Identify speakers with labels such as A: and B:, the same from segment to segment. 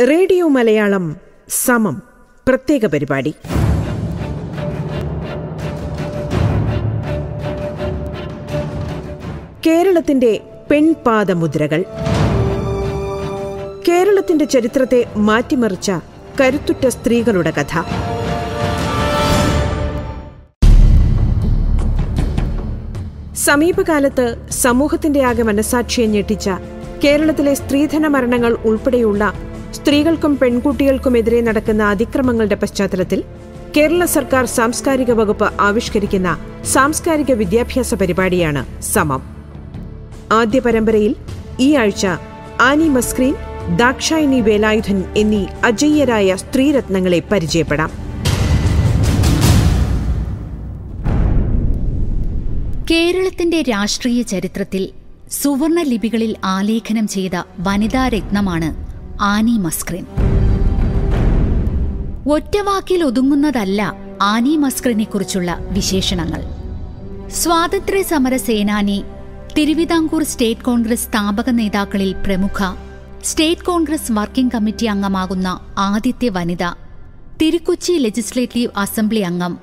A: Radio Malayalam സമം. പ്രത്യേക പരിപാടി. കേരളത്തിന്റെ പെൺപാദമുദ്രകൾ. കേരളത്തിന്റെ ചരിത്രത്തെ മാറ്റിമറിച്ച കരുത്തുറ്റ സ്ത്രീകളുടെ കഥ. സമീപകാലത്ത് സമൂഹത്തിന്റെ ആകെ മനസാക്ഷിയെ ഞെട്ടിച്ച കേരളത്തിലെ സ്ത്രീധന മരണങ്ങൾ ഉൾപ്പെടെയുള്ള സ്ത്രീകൾക്കും പെൺകുട്ടികൾക്കുമെതിരെ നടക്കുന്ന അതിക്രമങ്ങളുടെ പശ്ചാത്തലത്തിൽ കേരള സർക്കാർ സാംസ്കാരിക വകുപ്പ് ആവിഷ്കരിക്കുന്ന സാംസ്കാരിക വിദ്യാഭ്യാസ പരിപാടിയാണ് സമം. ആദ്യ പരമ്പരയിൽ ഈ ആഴ്ച ആനി മസ്ക്രീൻ ദാക്ഷായണി വേലായുധൻ എന്നീ അജയ്യരായ സ്ത്രീരത്നങ്ങളെ പരിചയപ്പെടാം.
B: കേരളത്തിന്റെ രാഷ്ട്രീയ ചരിത്രത്തിൽ സുവർണ ലിപികളിൽ ആലേഖനം ചെയ്ത വനിതാ രത്നമാണ് ആനി മസ്ക്രിൻ. ഒറ്റവാക്കിൽ ഒതുങ്ങുന്നതല്ല ആനി മസ്ക്രിനെ കുറിച്ചുള്ള വിശേഷണങ്ങൾ. സ്വാതന്ത്ര്യ സമര സേനാനി തിരുവിതാംകൂർ സ്റ്റേറ്റ് കോൺഗ്രസ് സ്ഥാപക നേതാക്കളിൽ പ്രമുഖ സ്റ്റേറ്റ് കോൺഗ്രസ് വർക്കിംഗ് കമ്മിറ്റി അംഗമാകുന്ന ആദ്യത്തെ വനിത തിരുക്കൊച്ചി ലെജിസ്ലേറ്റീവ് അസംബ്ലി അംഗം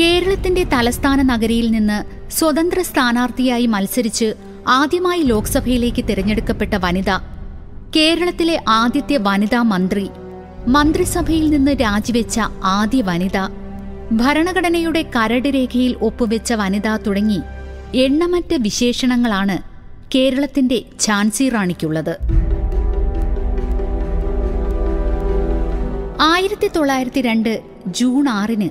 B: കേരളത്തിന്റെ തലസ്ഥാന നഗരിയിൽ നിന്ന് സ്വതന്ത്ര സ്ഥാനാർത്ഥിയായി മത്സരിച്ച് ആദ്യമായി ലോക്സഭയിലേക്ക് തിരഞ്ഞെടുക്കപ്പെട്ട വനിത കേരളത്തിലെ ആദ്യത്തെ വനിതാ മന്ത്രി. മന്ത്രിസഭയിൽ നിന്ന് രാജിവെച്ച ആദ്യ വനിത. ഭരണഘടനയുടെ കരട് രേഖയിൽ ഒപ്പുവെച്ച വനിത തുടങ്ങി എണ്ണമറ്റ വിശേഷണങ്ങളാണ് കേരളത്തിന്റെ ഝാൻസി റാണിക്കുള്ളത്. ആയിരത്തി തൊള്ളായിരത്തി രണ്ട് ജൂൺ ആറിന്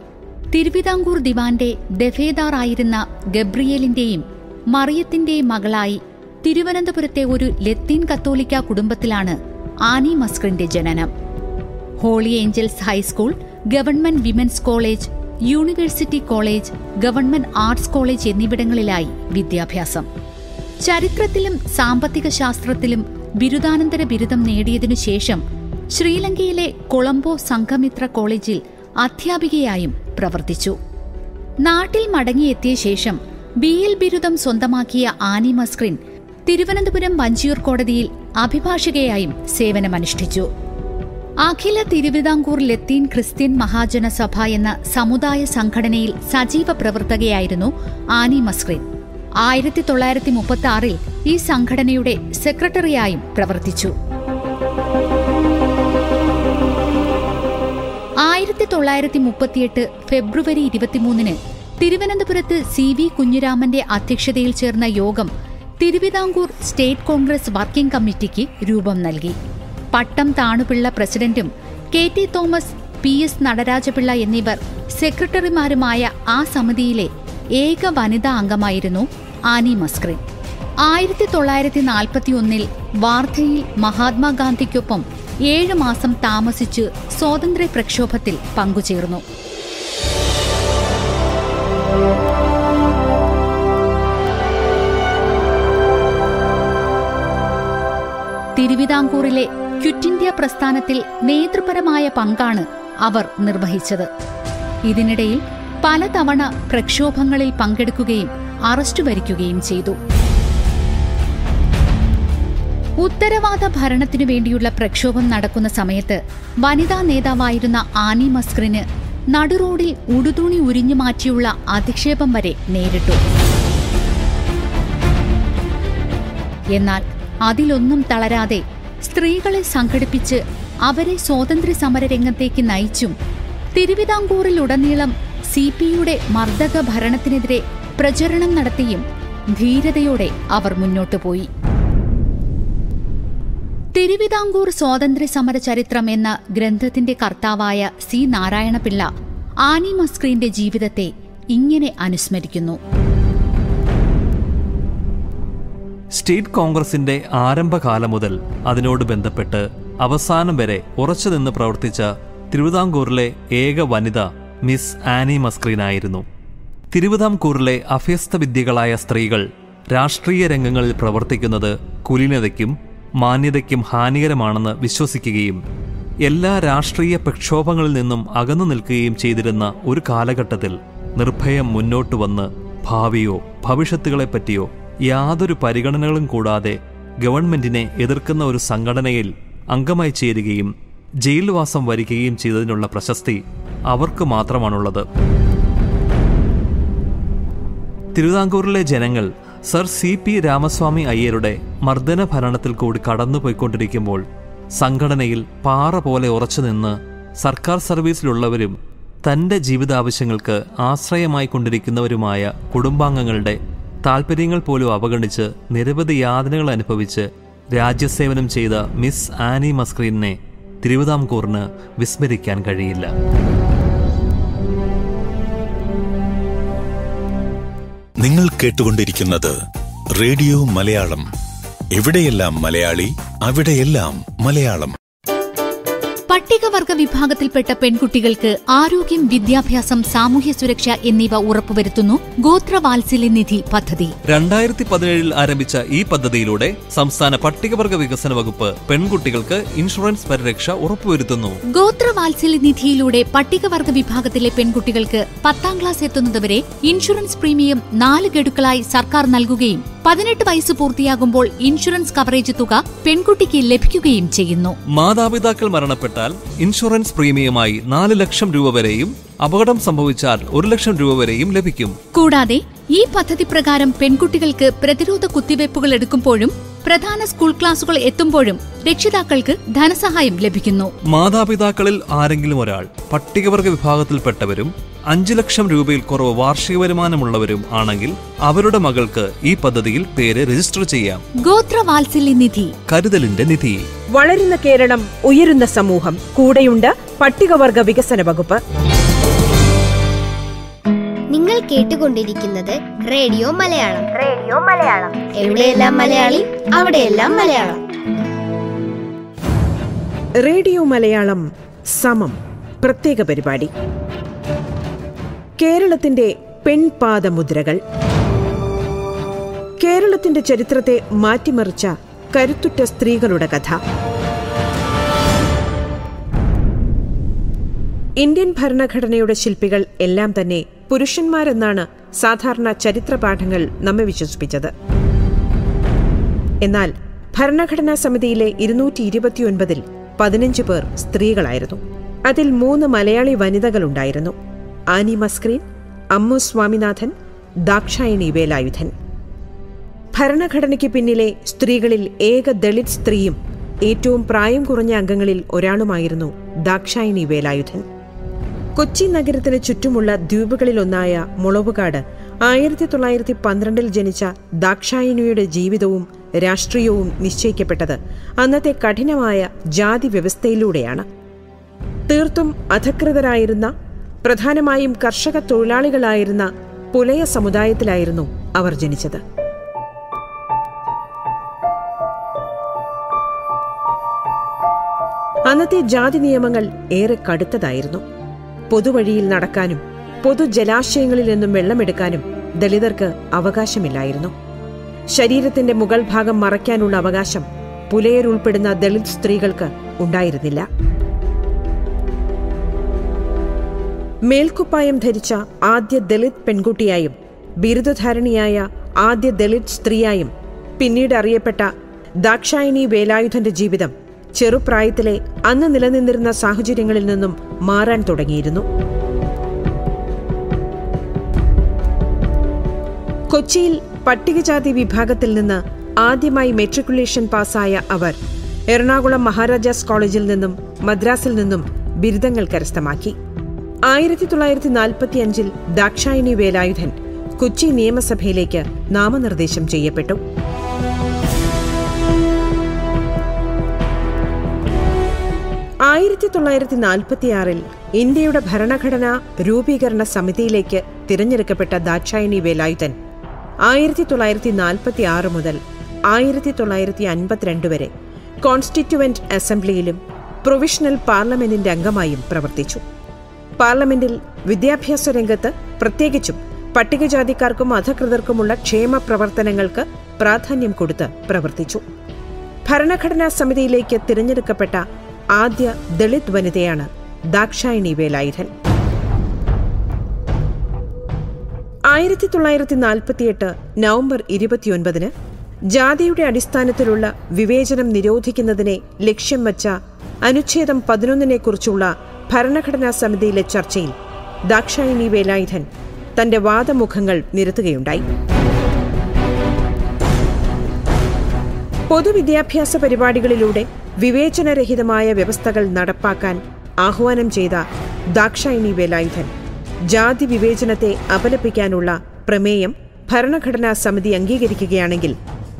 B: തിരുവിതാംകൂർ ദിവാന്റെ ദഫേദാറായിരുന്ന ഗബ്രിയേലിന്റെയും മറിയത്തിന്റെയും മകളായി തിരുവനന്തപുരത്തെ ഒരു ലത്തീൻ കത്തോലിക്ക കുടുംബത്തിലാണ് ആനി മസ്ക്രിന്റെ ജനനം. Holy Angels high school government women's college university college government arts college എന്നിവിടങ്ങളിലായി വിദ്യാഭ്യാസം. ചരിത്രത്തിലും സാമ്പത്തിക ശാസ്ത്രത്തിലും ബിരുദാനന്തര ബിരുദം നേടിയതിനു ശേഷം ശ്രീലങ്കയിലെ കൊളംബോ സംഘമിത്ര കോളേജിൽ അധ്യാപികയായും പ്രവർത്തിച്ചു. നാട്ടിൽ മടങ്ങിയെത്തിയ ശേഷം ബി എൽ ബിരുദം സ്വന്തമാക്കിയ ആനി മസ്ക്രിൻ തിരുവനന്തപുരം വഞ്ചിയൂർ കോടതിയിൽ അഭിഭാഷകയായും സേവനമനുഷ്ഠിച്ചു. അഖില തിരുവിതാംകൂർ ലത്തീൻ ക്രിസ്ത്യൻ മഹാജന സഭ എന്ന സമുദായ സംഘടനയിൽ സജീവ പ്രവർത്തകയായിരുന്നു ആനി മസ്ക്രീൻ. ആയിരത്തി തൊള്ളായിരത്തി മുപ്പത്തി ആറിൽ ഈ സംഘടനയുടെ സെക്രട്ടറിയായും പ്രവർത്തിച്ചു. ആയിരത്തി തൊള്ളായിരത്തി മുപ്പത്തിയെട്ട് ഫെബ്രുവരി ഇരുപത്തിമൂന്നിന് തിരുവനന്തപുരത്ത് സി വി കുഞ്ഞിരാമന്റെ അധ്യക്ഷതയിൽ ചേർന്ന യോഗം തിരുവിതാംകൂർ സ്റ്റേറ്റ് കോൺഗ്രസ് വർക്കിംഗ് കമ്മിറ്റിക്ക് രൂപം നൽകി. പട്ടം താണുപിള്ള പ്രസിഡന്റും K T Thomas P S Natarajapillai എന്നിവർ സെക്രട്ടറിമാരുമായ ആ സമിതിയിലെ ഏക വനിതാ അംഗമായിരുന്നു ആനി മസ്ക്രിൻ. ആയിരത്തി തൊള്ളായിരത്തി നാൽപ്പത്തിയൊന്നിൽ വാർധയിൽ മഹാത്മാഗാന്ധിക്കൊപ്പം ഏഴ് മാസം താമസിച്ച് സ്വാതന്ത്ര്യ പ്രക്ഷോഭത്തിൽ പങ്കുചേർന്നു. തിരുവിതാംകൂറിലെ ക്വിറ്റ് ഇന്ത്യ പ്രസ്ഥാനത്തിൽ നേതൃപരമായ പങ്കാണ് അവർ നിർവഹിച്ചത്. ഇതിനിടയിൽ പലതവണ പ്രക്ഷോഭങ്ങളിൽ പങ്കെടുക്കുകയും അറസ്റ്റ് വരിക്കുകയും ചെയ്തു. ഉത്തരവാദ ഭരണത്തിനു വേണ്ടിയുള്ള പ്രക്ഷോഭം നടക്കുന്ന സമയത്ത് വനിതാ നേതാവായിരുന്ന ആനി മസ്ക്രിന് നടുറോഡിൽ ഉടുതുണി ഉരിഞ്ഞു മാറ്റിയുള്ള അധിക്ഷേപം വരെ നേരിട്ടു. എന്നാൽ അതിലൊന്നും തളരാതെ സ്ത്രീകളെ സംഘടിപ്പിച്ച് അവരെ സ്വാതന്ത്ര്യ സമര രംഗത്തേക്ക് നയിച്ചും തിരുവിതാംകൂറിലുടനീളം സി യുടെ മർദ്ദക ഭരണത്തിനെതിരെ പ്രചരണം നടത്തിയും ധീരതയോടെ അവർ മുന്നോട്ടു പോയി. തിരുവിതാംകൂർ സ്വാതന്ത്ര്യ സമര ചരിത്രം എന്ന ഗ്രന്ഥത്തിന്റെ കർത്താവായ സി നാരായണപിള്ള ആനി മസ്ക്രീന്റെ ജീവിതത്തെ ഇങ്ങനെ അനുസ്മരിക്കുന്നു.
C: സ്റ്റേറ്റ് കോൺഗ്രസിന്റെ ആരംഭകാലം മുതൽ അതിനോട് ബന്ധപ്പെട്ട് അവസാനം വരെ ഉറച്ചു നിന്ന് പ്രവർത്തിച്ച തിരുവിതാംകൂറിലെ ഏക വനിത മിസ് ആനി മസ്ക്രീനായിരുന്നു. തിരുവിതാംകൂറിലെ അഭ്യസ്ത വിദ്യകളായ സ്ത്രീകൾ രാഷ്ട്രീയ രംഗങ്ങളിൽ പ്രവർത്തിക്കുന്നത് കുലീനതയ്ക്കും മാന്യതയ്ക്കും ഹാനികരമാണെന്ന് വിശ്വസിക്കുകയും എല്ലാ രാഷ്ട്രീയ പ്രക്ഷോഭങ്ങളിൽ നിന്നും അകന്നു നിൽക്കുകയും ചെയ്തിരുന്ന ഒരു കാലഘട്ടത്തിൽ നിർഭയം മുന്നോട്ട് വന്ന് ഭാവിയോ ഭവിഷ്യത്തുകളെപ്പറ്റിയോ യാതൊരു പരിഗണനകളും കൂടാതെ ഗവൺമെന്റിനെ എതിർക്കുന്ന ഒരു സംഘടനയിൽ അംഗമായി ചേരുകയും ജയിൽവാസം വരിക്കുകയും ചെയ്തതിനുള്ള പ്രശസ്തി അവർക്ക് മാത്രമാണുള്ളത്. തിരുവിതാംകൂറിലെ ജനങ്ങൾ സർ സി പി രാമസ്വാമി അയ്യരുടെ മർദ്ദന ഭരണത്തിൽ കൂടി കടന്നുപോയിക്കൊണ്ടിരിക്കുമ്പോൾ സംഘടനയിൽ പാറ പോലെ ഉറച്ചുനിന്ന് സർക്കാർ സർവീസിലുള്ളവരും തന്റെ ജീവിതാവശ്യങ്ങൾക്ക് ആശ്രയമായി കൊണ്ടിരിക്കുന്നവരുമായ കുടുംബാംഗങ്ങളുടെ താൽപ്പര്യങ്ങൾ പോലും അവഗണിച്ച് നിരവധി യാതനകൾ അനുഭവിച്ച് രാജ്യസേവനം ചെയ്ത മിസ് ആനി മസ്ക്രീനെ തിരുവിതാംകൂറിന് വിസ്മരിക്കാൻ കഴിയില്ല.
D: നിങ്ങൾ കേട്ടുകൊണ്ടിരിക്കുന്നത് റേഡിയോ മലയാളം. എവിടെയെല്ലാം മലയാളി അവിടെയെല്ലാം മലയാളം.
B: പട്ടികവർഗ വിഭാഗത്തിൽപ്പെട്ട പെൺകുട്ടികൾക്ക് ആരോഗ്യം വിദ്യാഭ്യാസം സാമൂഹ്യ സുരക്ഷ എന്നിവ ഉറപ്പുവരുത്തുന്നു ഗോത്രവാത്സല്യ നിധി പദ്ധതി.
C: രണ്ടായിരത്തി പതിനേഴിൽ ആരംഭിച്ച ഈ പദ്ധതിയിലൂടെ സംസ്ഥാന പട്ടികവർഗ വികസന വകുപ്പ് പെൺകുട്ടികൾക്ക് ഇൻഷുറൻസ് പരിരക്ഷ ഉറപ്പുവരുത്തുന്നു.
B: ഗോത്രവാത്സല്യ നിധിയിലൂടെ പട്ടികവർഗ വിഭാഗത്തിലെ പെൺകുട്ടികൾക്ക് പത്താം ക്ലാസ് എത്തുന്നതുവരെ ഇൻഷുറൻസ് പ്രീമിയം നാല് ഗഡുക്കളായി സർക്കാർ നൽകുകയും പതിനെട്ട് വയസ്സ് പൂർത്തിയാകുമ്പോൾ ഇൻഷുറൻസ് കവറേജ് തുക പെൺകുട്ടിക്ക് ലഭിക്കുകയും ചെയ്യുന്നു.
C: മാതാപിതാക്കൾ മരണപ്പെട്ടാൽ ഇൻഷുറൻസ് പ്രീമിയമായി നാല് ലക്ഷം രൂപ വരെയും അപകടം സംഭവിച്ചാൽ ഒരു ലക്ഷം രൂപ വരെയും ലഭിക്കും.
B: കൂടാതെ ഈ പദ്ധതി പ്രകാരം പെൺകുട്ടികൾക്ക് പ്രതിരോധ കുത്തിവയ്പ്പുകൾ എടുക്കുമ്പോഴും പ്രധാന സ്കൂൾ ക്ലാസുകൾ എത്തുമ്പോഴും രക്ഷിതാക്കൾക്ക് ധനസഹായം ലഭിക്കുന്നു.
C: മാതാപിതാക്കളിൽ ആരെങ്കിലും ഒരാൾ പട്ടികവർഗ വിഭാഗത്തിൽപ്പെട്ടവരും അഞ്ചു ലക്ഷം രൂപയിൽ കുറവ് വാർഷിക വരുമാനമുള്ളവരും ആണെങ്കിൽ അവരുടെ മകൾക്ക് ഈ പദ്ധതിയിൽ പേര് രജിസ്റ്റർ ചെയ്യാം.
B: ഗോത്രവാത്സല്യ നിധി.
C: കരുതലിന്റെ നിധി.
A: വളരുന്ന കേരളം ഉയരുന്ന സമൂഹം. കൂടെയുണ്ട് പട്ടികവർഗ വികസന വകുപ്പ്.
E: നിങ്ങൾ കേട്ടുകൊണ്ടിരിക്കുന്നത് റേഡിയോ മലയാളം. റേഡിയോ മലയാളം. എവിടെയെല്ലാം മലയാളി അവിടെയെല്ലാം മലയാളം.
A: റേഡിയോ മലയാളം സമം. പ്രത്യേക പരിപാടി. കേരളത്തിന്റെ പെൺപാദമുദ്രകൾ. കേരളത്തിന്റെ ചരിത്രത്തെ മാറ്റിമറിച്ച കരുത്തുറ്റ സ്ത്രീകളുടെ കഥ. ഇന്ത്യൻ ഭരണഘടനയുടെ ശില്പികൾ എല്ലാം തന്നെ പുരുഷന്മാരെന്നാണ് സാധാരണ ചരിത്ര പാഠങ്ങൾ നമ്മെ വിശ്വസിപ്പിച്ചത്. എന്നാൽ ഭരണഘടനാ സമിതിയിലെ ഇരുന്നൂറ്റി ഇരുപത്തിയൊൻപതിൽ പതിനഞ്ച് പേർ സ്ത്രീകളായിരുന്നു. അതിൽ മൂന്ന് മലയാളി വനിതകളുണ്ടായിരുന്നു. ആനി മസ്ക്രീൻ അമ്മു സ്വാമിനാഥൻ ദാക്ഷായണി വേലായുധൻ. ഭരണഘടനയ്ക്ക് പിന്നിലെ സ്ത്രീകളിൽ ഏക ദളിത് സ്ത്രീയും ഏറ്റവും പ്രായം കുറഞ്ഞ അംഗങ്ങളിൽ ഒരാളുമായിരുന്നു ദാക്ഷായണി വേലായുധൻ. കൊച്ചി നഗരത്തിന് ചുറ്റുമുള്ള ദ്വീപുകളിലൊന്നായ മുളവുകാട് ആയിരത്തി തൊള്ളായിരത്തി പന്ത്രണ്ടിൽ ജനിച്ച ദാക്ഷായണിയുടെ ജീവിതവും രാഷ്ട്രീയവും നിശ്ചയിക്കപ്പെട്ടത് അന്നത്തെ കഠിനമായ ജാതി വ്യവസ്ഥയിലൂടെയാണ് തീർത്തും അധകൃതരായിരുന്ന പ്രധാനമായും കർഷക തൊഴിലാളികളായിരുന്ന പുലയ സമുദായത്തിലായിരുന്നു അവർ ജനിച്ചത്. അന്നത്തെ ജാതി നിയമങ്ങൾ ഏറെ കടുത്തതായിരുന്നു. പൊതുവഴിയിൽ നടക്കാനും പൊതുജലാശയങ്ങളിൽ നിന്നും വെള്ളമെടുക്കാനും ദളിതർക്ക് അവകാശമില്ലായിരുന്നു. ശരീരത്തിന്റെ മുകൾ ഭാഗം മറയ്ക്കാനുള്ള അവകാശം പുലയരുൾപ്പെടുന്ന ദളിത് സ്ത്രീകൾക്ക് ഉണ്ടായിരുന്നില്ല. മേൽക്കുപ്പായം ധരിച്ച ആദ്യ ദളിത് പെൺകുട്ടിയായും ബിരുദധാരണിയായ ആദ്യ ദളിത് സ്ത്രീയായും പിന്നീട് അറിയപ്പെട്ട ദാക്ഷായണി വേലായുധന്റെ ജീവിതം ചെറുപ്രായത്തിലെ അന്ന് നിലനിന്നിരുന്ന സാഹചര്യങ്ങളിൽ നിന്നും മാറാൻ തുടങ്ങിയിരുന്നു. കൊച്ചിയിൽ പട്ടികജാതി വിഭാഗത്തിൽ നിന്ന് ആദ്യമായി മെട്രിക്കുലേഷൻ പാസ്സായ അവർ എറണാകുളം മഹാരാജാസ് കോളേജിൽ നിന്നും മദ്രാസിൽ നിന്നും ബിരുദങ്ങൾ കരസ്ഥമാക്കി. ആയിരത്തി തൊള്ളായിരത്തി നാൽപ്പത്തി അഞ്ചിൽ ദാക്ഷായണി വേലായുധൻ കൊച്ചി നിയമസഭയിലേക്ക് നാമനിർദ്ദേശം ചെയ്യപ്പെട്ടു. ആയിരത്തി തൊള്ളായിരത്തി നാൽപ്പത്തിയാറിൽ ഇന്ത്യയുടെ ഭരണഘടനാ രൂപീകരണ സമിതിയിലേക്ക് തിരഞ്ഞെടുക്കപ്പെട്ട ദാക്ഷായണി വേലായുധൻ ആയിരത്തി തൊള്ളായിരത്തി നാൽപ്പത്തി ആറ് മുതൽ ആയിരത്തി തൊള്ളായിരത്തി അൻപത്തിരണ്ട് വരെ കോൺസ്റ്റിറ്റ്യുവന്റ് അസംബ്ലിയിലും പ്രൊവിഷണൽ പാർലമെന്റിന്റെ അംഗമായും പ്രവർത്തിച്ചു. പാർലമെന്റിൽ വിദ്യാഭ്യാസ രംഗത്ത് പ്രത്യേകിച്ചും പട്ടികജാതിക്കാർക്കും അധകൃതർക്കുമുള്ള ക്ഷേമ പ്രവർത്തനങ്ങൾക്ക് പ്രാധാന്യം കൊടുത്ത് പ്രവർത്തിച്ചു. ഭരണഘടനാ സമിതിയിലേക്ക് തിരഞ്ഞെടുക്കപ്പെട്ട ആദ്യ ദളിത് വനിതയാണ് ദാക്ഷായണി വേലായുധൻ. ആയിരത്തി തൊള്ളായിരത്തി നാൽപ്പത്തിയെട്ട് നവംബർ ഇരുപത്തിയൊൻപതിന് ജാതിയുടെ അടിസ്ഥാനത്തിലുള്ള വിവേചനം നിരോധിക്കുന്നതിനെ ലക്ഷ്യം വച്ച അനുച്ഛേദം പതിനൊന്നിനെക്കുറിച്ചുള്ള ഭരണഘടനാ സമിതിയിലെ ചർച്ചയിൽ ദാക്ഷായണി വേലായുധൻ തന്റെ വാദമുഖങ്ങൾ നിരത്തുകയുണ്ടായി. പൊതുവിദ്യാഭ്യാസ പരിപാടികളിലൂടെ വിവേചനരഹിതമായ വ്യവസ്ഥകൾ നടപ്പാക്കാൻ ആഹ്വാനം ചെയ്ത ദാക്ഷായണി വേലായുധൻ ജാതി വിവേചനത്തെ അപലപിക്കാനുള്ള പ്രമേയം ഭരണഘടനാ സമിതി അംഗീകരിക്കുകയാണെങ്കിൽ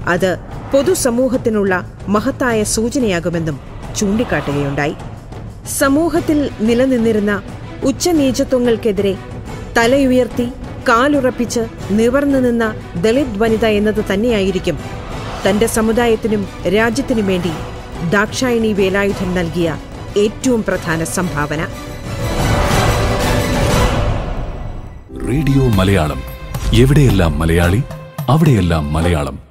A: അത് പൊതുസമൂഹത്തിനുള്ള മഹത്തായ സൂചനയാകുമെന്നും ചൂണ്ടിക്കാട്ടുകയുണ്ടായി. സമൂഹത്തിൽ നിലനിന്നിരുന്ന ഉച്ചനീചത്വങ്ങൾക്കെതിരെ തലയുയർത്തി കാലുറപ്പിച്ച് നിവർന്നു നിന്ന ദളിത് വനിത എന്നത് തന്നെയായിരിക്കും തന്റെ സമുദായത്തിനും രാജ്യത്തിനും വേണ്ടി ദാക്ഷായണി വേലായുധൻ നൽകിയ ഏറ്റവും പ്രധാന സംഭാവന.
F: റേഡിയോ മലയാളം. എവിടെയെല്ലാം മലയാളി അവിടെയെല്ലാം മലയാളം.